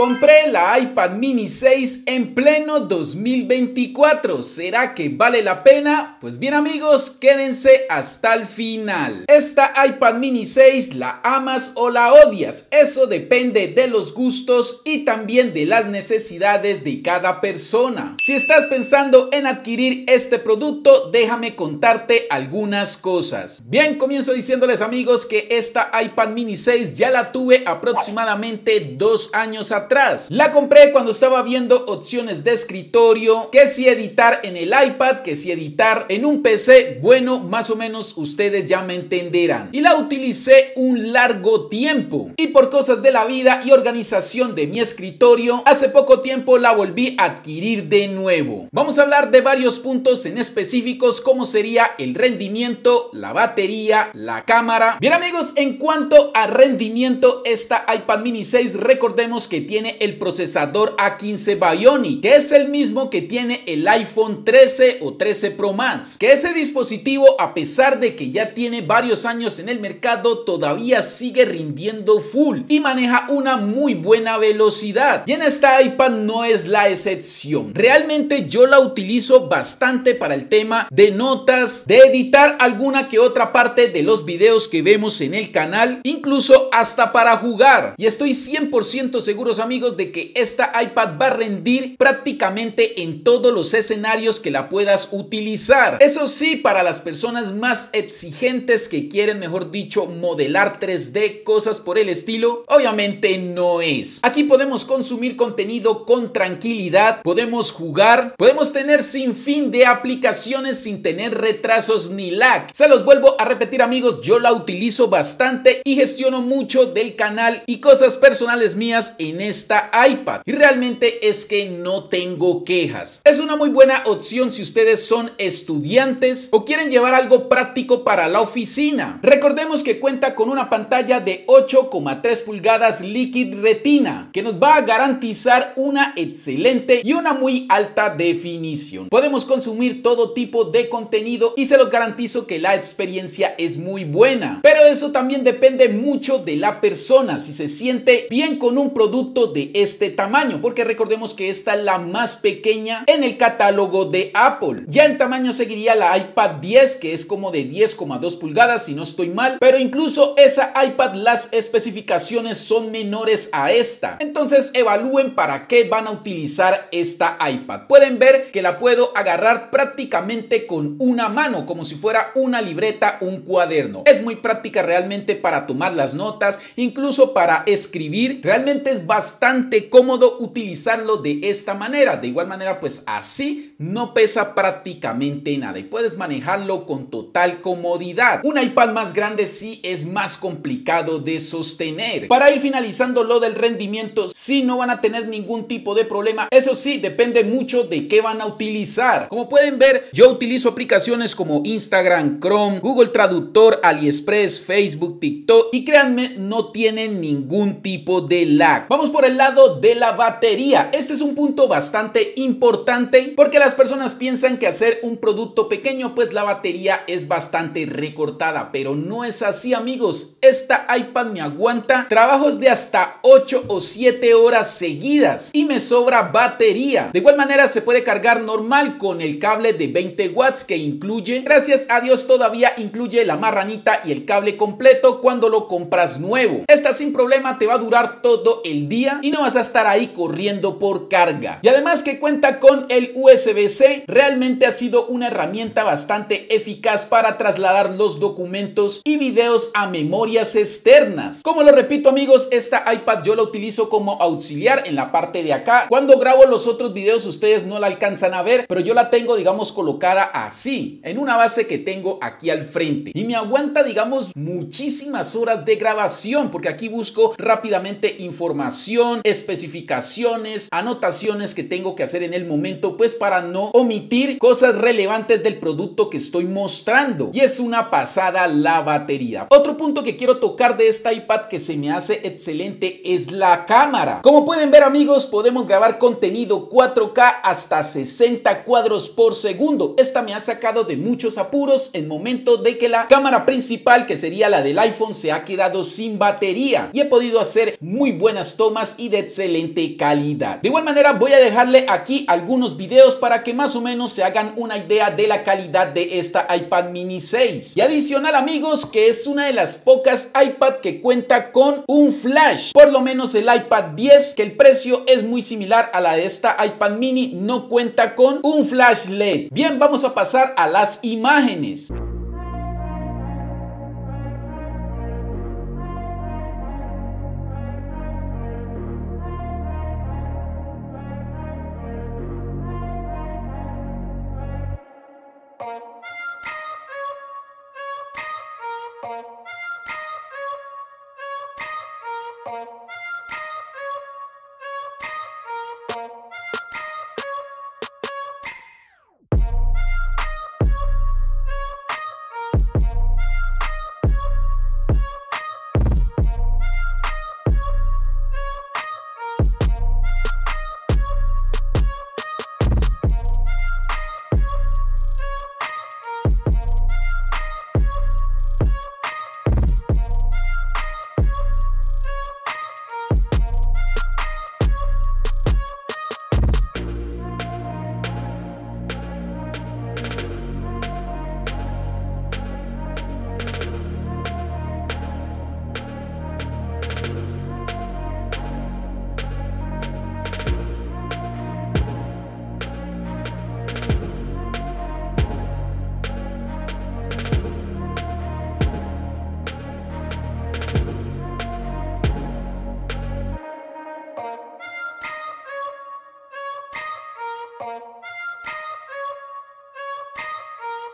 Compré la iPad mini 6 en pleno 2024. ¿Será que vale la pena? Pues bien amigos, quédense hasta el final. Esta iPad mini 6 la amas o la odias. Eso depende de los gustos y también de las necesidades de cada persona. Si estás pensando en adquirir este producto, déjame contarte algunas cosas. Bien, comienzo diciéndoles amigos que esta iPad mini 6 ya la tuve aproximadamente dos años atrás la compré cuando estaba viendo opciones de escritorio, que si editar en el iPad, que si editar en un PC, bueno, más o menos ustedes ya me entenderán. Y la utilicé un largo tiempo. Y por cosas de la vida y organización de mi escritorio, hace poco tiempo la volví a adquirir de nuevo. Vamos a hablar de varios puntos en específicos como sería el rendimiento, la batería, la cámara. Bien amigos, en cuanto a rendimiento, esta iPad mini 6 recordemos que tiene el procesador A15 Bionic, que es el mismo que tiene el iPhone 13 o 13 Pro Max. Que ese dispositivo, a pesar de que ya tiene varios años en el mercado, todavía sigue rindiendo full y maneja una muy buena velocidad. Y en esta iPad no es la excepción. Realmente yo la utilizo bastante para el tema de notas, de editar alguna que otra parte de los videos que vemos en el canal, incluso hasta para jugar. Y estoy 100% seguro, amigos de que esta iPad va a rendir prácticamente en todos los escenarios que la puedas utilizar. Eso sí, para las personas más exigentes que quieren, mejor dicho, modelar 3D, cosas por el estilo, obviamente no es. Aquí podemos consumir contenido con tranquilidad, podemos jugar, podemos tener sin fin de aplicaciones sin tener retrasos ni lag. Se los vuelvo a repetir amigos, yo la utilizo bastante y gestiono mucho del canal y cosas personales mías en este esta iPad y realmente es que no tengo quejas. Es una muy buena opción si ustedes son estudiantes o quieren llevar algo práctico para la oficina. Recordemos que cuenta con una pantalla de 8,3 pulgadas Liquid Retina que nos va a garantizar una excelente y una muy alta definición. Podemos consumir todo tipo de contenido y se los garantizo que la experiencia es muy buena. Pero eso también depende mucho de la persona, si se siente bien con un producto de este tamaño, porque recordemos que esta es la más pequeña en el catálogo de Apple. Ya en tamaño seguiría la iPad 10, que es como de 10,2 pulgadas, si no estoy mal, pero incluso esa iPad las especificaciones son menores a esta. Entonces evalúen para qué van a utilizar esta iPad. Pueden ver que la puedo agarrar prácticamente con una mano, como si fuera una libreta, un cuaderno. Es muy práctica realmente para tomar las notas, incluso para escribir. Realmente es bastante bastante cómodo utilizarlo de esta manera. De igual manera, pues así no pesa prácticamente nada y puedes manejarlo con total comodidad. Un iPad más grande sí es más complicado de sostener. Para ir finalizando lo del rendimiento, sí no van a tener ningún tipo de problema. Eso sí, depende mucho de qué van a utilizar. Como pueden ver, yo utilizo aplicaciones como Instagram, Chrome, Google Traductor, AliExpress, Facebook, TikTok y créanme, no tienen ningún tipo de lag. Vamos por el lado de la batería. Este es un punto bastante importante porque las personas piensan que hacer un producto pequeño pues la batería es bastante recortada, pero no es así amigos. Esta iPad me aguanta trabajos de hasta 8 o 7 horas seguidas y me sobra batería. De igual manera se puede cargar normal con el cable de 20 watts que incluye, gracias a Dios todavía incluye la marranita y el cable completo cuando lo compras nuevo. Esta sin problema te va a durar todo el día y no vas a estar ahí corriendo por carga. Y además que cuenta con el USB-C, realmente ha sido una herramienta bastante eficaz para trasladar los documentos y videos a memorias externas. Como lo repito amigos, esta iPad yo la utilizo como auxiliar en la parte de acá. Cuando grabo los otros videos ustedes no la alcanzan a ver, pero yo la tengo digamos colocada así, en una base que tengo aquí al frente. Y me aguanta digamos muchísimas horas de grabación porque aquí busco rápidamente información especificaciones, anotaciones que tengo que hacer en el momento, pues para no omitir cosas relevantes del producto que estoy mostrando. Y es una pasada la batería. Otro punto que quiero tocar de esta iPad que se me hace excelente es la cámara. Como pueden ver amigos, podemos grabar contenido 4K hasta 60 cuadros por segundo. Esta me ha sacado de muchos apuros en momento de que la cámara principal, que sería la del iPhone, se ha quedado sin batería. Y he podido hacer muy buenas tomas y de excelente calidad. De igual manera voy a dejarle aquí algunos videos para que más o menos se hagan una idea de la calidad de esta iPad mini 6. Y adicional amigos que es una de las pocas iPad que cuenta con un flash. Por lo menos el iPad 10 que el precio es muy similar a la de esta iPad mini no cuenta con un flash LED. Bien vamos a pasar a las imágenes.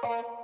Como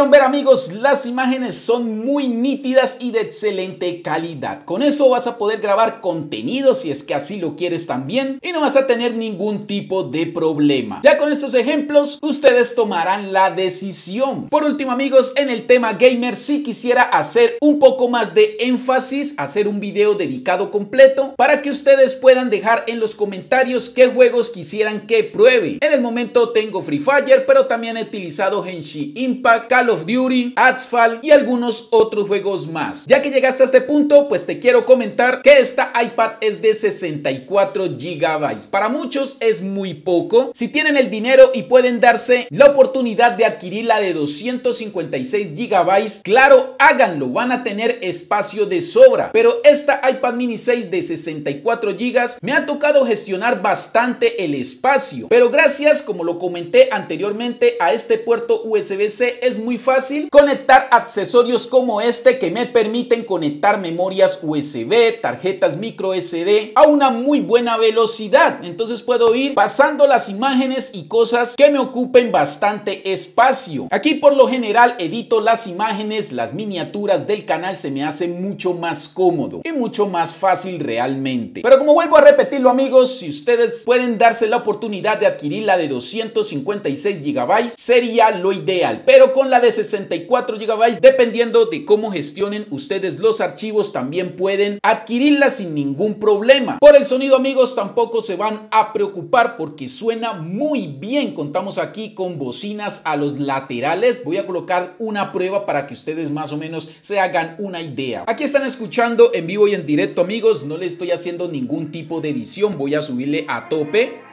pudieron ver amigos, las imágenes son muy nítidas y de excelente calidad. Con eso vas a poder grabar contenido si es que así lo quieres también y no vas a tener ningún tipo de problema. Ya con estos ejemplos, ustedes tomarán la decisión. Por último amigos, en el tema gamer, si quisiera hacer un poco más de énfasis, hacer un video dedicado completo para que ustedes puedan dejar en los comentarios qué juegos quisieran que pruebe. En el momento tengo Free Fire, pero también he utilizado Henshi Impact Call of Duty, Asphalt y algunos otros juegos más. Ya que llegaste a este punto, pues te quiero comentar que esta iPad es de 64 GB. Para muchos es muy poco. Si tienen el dinero y pueden darse la oportunidad de adquirir la de 256 GB, claro, háganlo, van a tener espacio de sobra. Pero esta iPad mini 6 de 64 GB me ha tocado gestionar bastante el espacio. Pero gracias, como lo comenté anteriormente, a este puerto USB-C es muy fácil conectar accesorios como este que me permiten conectar memorias USB, tarjetas micro SD a una muy buena velocidad. Entonces puedo ir pasando las imágenes y cosas que me ocupen bastante espacio. Aquí por lo general edito las imágenes, las miniaturas del canal se me hace mucho más cómodo y mucho más fácil realmente. Pero como vuelvo a repetirlo amigos, si ustedes pueden darse la oportunidad de adquirir la de 256 GB sería lo ideal. Pero con la de 64 GB, dependiendo de cómo gestionen ustedes los archivos, también pueden adquirirla sin ningún problema. Por el sonido, amigos, tampoco se van a preocupar porque suena muy bien. Contamos aquí con bocinas a los laterales. Voy a colocar una prueba para que ustedes más o menos se hagan una idea. Aquí están escuchando en vivo y en directo, amigos. No le estoy haciendo ningún tipo de edición. Voy a subirle a tope.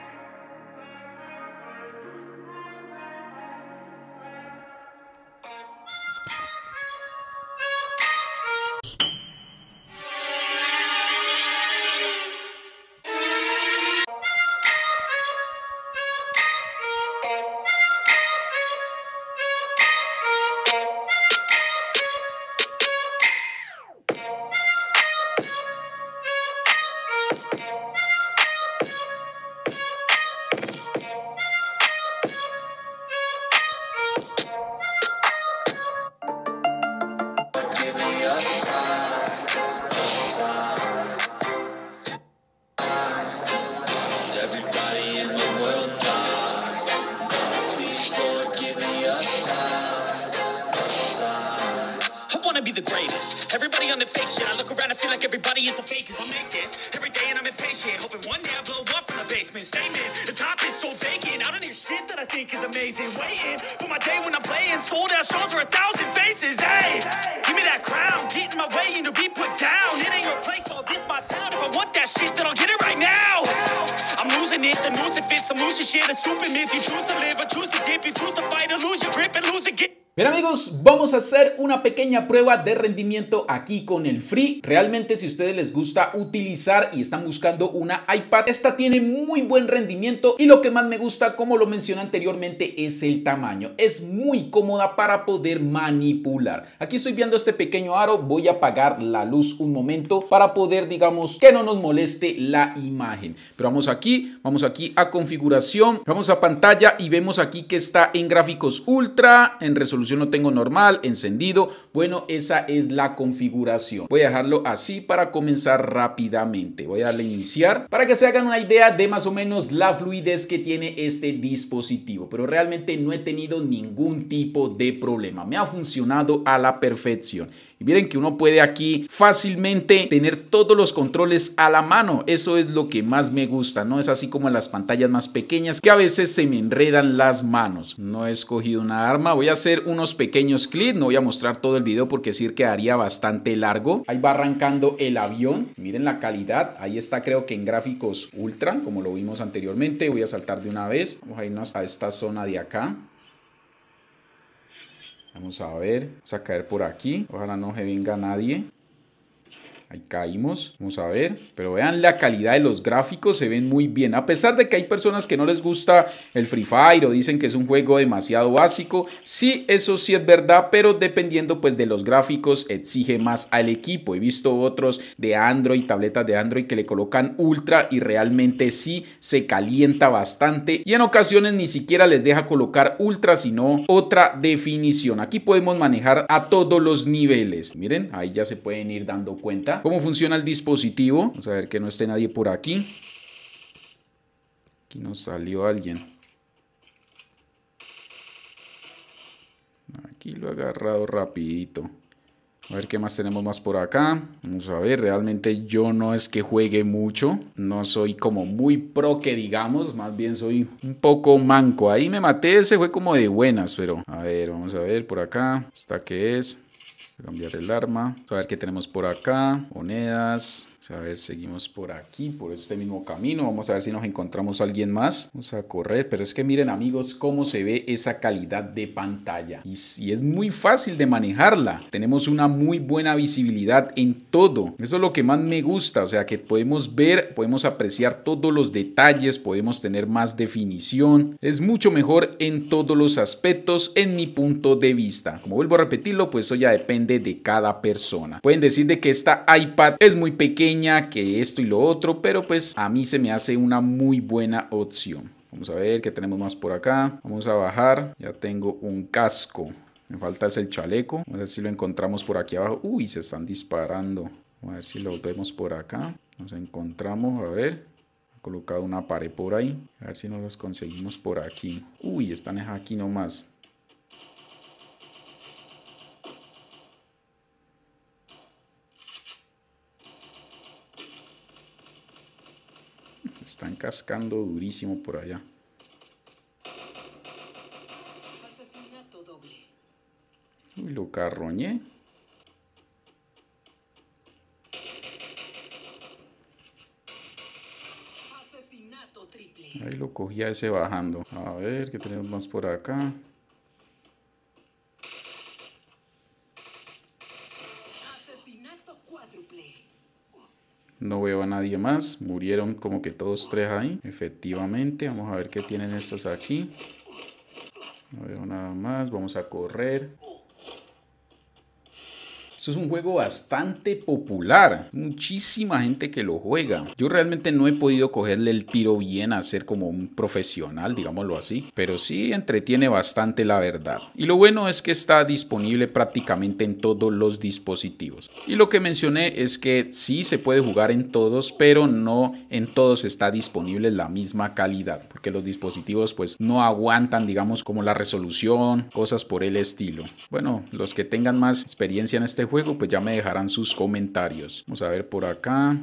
Impatient. Hoping one day I blow up from the basement. Statement, the top is so vacant. I don't hear shit that I think is amazing. Waiting for my day when I'm playing. Sold out shows for a thousand faces. Hey, give me that crown. Get in my way and to be put down. It ain't your place, all this my town. If I want that shit, then I'll get it right now. I'm losing it, the noose it fits. I'm losing shit. A stupid myth. You choose to live or choose to dip. You choose to fight or lose your grip and lose again. Bien amigos, vamos a hacer una pequeña prueba de rendimiento aquí con el Free. Realmente si a ustedes les gusta utilizar y están buscando una iPad, esta tiene muy buen rendimiento y lo que más me gusta, como lo mencioné anteriormente, es el tamaño. Es muy cómoda para poder manipular. Aquí estoy viendo este pequeño aro, voy a apagar la luz un momento para poder, digamos, que no nos moleste la imagen. Pero vamos aquí, vamos aquí a configuración, vamos a pantalla y vemos aquí que está en gráficos ultra, en resolución yo no tengo normal, encendido. Bueno, esa es la configuración. Voy a dejarlo así para comenzar rápidamente. Voy a darle iniciar para que se hagan una idea de más o menos la fluidez que tiene este dispositivo. Pero realmente no he tenido ningún tipo de problema. Me ha funcionado a la perfección. Y miren que uno puede aquí fácilmente tener todos los controles a la mano. Eso es lo que más me gusta. No es así como en las pantallas más pequeñas que a veces se me enredan las manos. No he escogido una arma. Voy a hacer unos pequeños clips. No voy a mostrar todo el video porque sí quedaría bastante largo. Ahí va arrancando el avión. Miren la calidad. Ahí está creo que en gráficos ultra como lo vimos anteriormente. Voy a saltar de una vez. Vamos a irnos a esta zona de acá. Vamos a ver, vamos a caer por aquí. Ojalá no se venga nadie. Ahí caímos, vamos a ver. Pero vean la calidad de los gráficos, se ven muy bien. A pesar de que hay personas que no les gusta el Free Fire o dicen que es un juego demasiado básico. Sí, eso sí es verdad, pero dependiendo pues de los gráficos exige más al equipo. He visto otros de Android, tabletas de Android que le colocan ultra y realmente sí se calienta bastante. Y en ocasiones ni siquiera les deja colocar ultra, sino otra definición. Aquí podemos manejar a todos los niveles. Miren, ahí ya se pueden ir dando cuenta cómo funciona el dispositivo. Vamos a ver que no esté nadie por aquí. Aquí nos salió alguien. Aquí lo he agarrado rapidito. A ver qué más tenemos más por acá. Vamos a ver, realmente yo no es que juegue mucho. No soy como muy pro que digamos. Más bien soy un poco manco. Ahí me maté, ese fue como de buenas. Pero a ver, vamos a ver por acá. ¿Esta qué es? Cambiar el arma. a ver qué tenemos por acá. Monedas. A ver, seguimos por aquí, por este mismo camino. Vamos a ver si nos encontramos a alguien más. Vamos a correr, pero es que miren amigos cómo se ve esa calidad de pantalla. Y es muy fácil de manejarla. Tenemos una muy buena visibilidad en todo. Eso es lo que más me gusta. O sea, que podemos ver, podemos apreciar todos los detalles, podemos tener más definición. Es mucho mejor en todos los aspectos en mi punto de vista. Como vuelvo a repetirlo, pues eso ya depende de cada persona. Pueden decir de que esta iPad es muy pequeña que esto y lo otro, pero pues a mí se me hace una muy buena opción. Vamos a ver qué tenemos más por acá. Vamos a bajar. Ya tengo un casco. Me falta es el chaleco. Vamos a ver si lo encontramos por aquí abajo. Uy, se están disparando. A ver si lo vemos por acá. Nos encontramos, a ver. He colocado una pared por ahí. A ver si nos los conseguimos por aquí. Uy, están aquí nomás. Están cascando durísimo por allá. Uy, lo carroñé. Ahí lo cogía ese bajando. A ver, ¿qué tenemos más por acá? No veo a nadie más. Murieron como que todos tres ahí. Efectivamente. Vamos a ver qué tienen estos aquí. No veo nada más. Vamos a correr es un juego bastante popular, muchísima gente que lo juega. Yo realmente no he podido cogerle el tiro bien a ser como un profesional, digámoslo así, pero sí entretiene bastante la verdad. Y lo bueno es que está disponible prácticamente en todos los dispositivos. Y lo que mencioné es que sí se puede jugar en todos, pero no en todos está disponible la misma calidad, porque los dispositivos pues no aguantan, digamos, como la resolución, cosas por el estilo. Bueno, los que tengan más experiencia en este juego, juego, pues ya me dejarán sus comentarios. Vamos a ver por acá.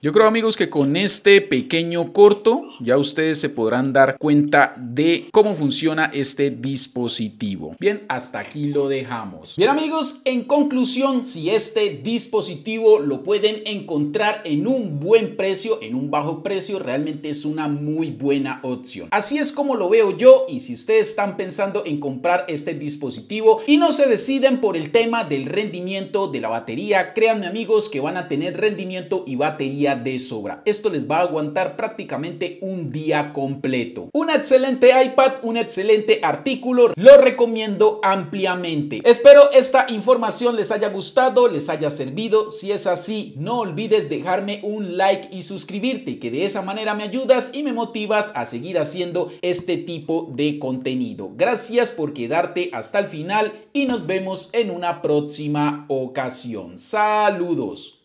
Yo creo amigos que con este pequeño corto ya ustedes se podrán dar cuenta de cómo funciona este dispositivo. Bien, hasta aquí lo dejamos. Bien amigos, en conclusión, si este dispositivo lo pueden encontrar en un buen precio, en un bajo precio, realmente es una muy buena opción. Así es como lo veo yo y si ustedes están pensando en comprar este dispositivo y no se deciden por el tema del rendimiento de la batería, créanme amigos que van a tener rendimiento y batería de sobra. Esto les va a aguantar prácticamente un día completo. Un excelente iPad, un excelente artículo, lo recomiendo ampliamente. Espero esta información les haya gustado, les haya servido. Si es así, no olvides dejarme un like y suscribirte, que de esa manera me ayudas y me motivas a seguir haciendo este tipo de contenido. Gracias por quedarte hasta el final y nos vemos en una próxima ocasión. Saludos.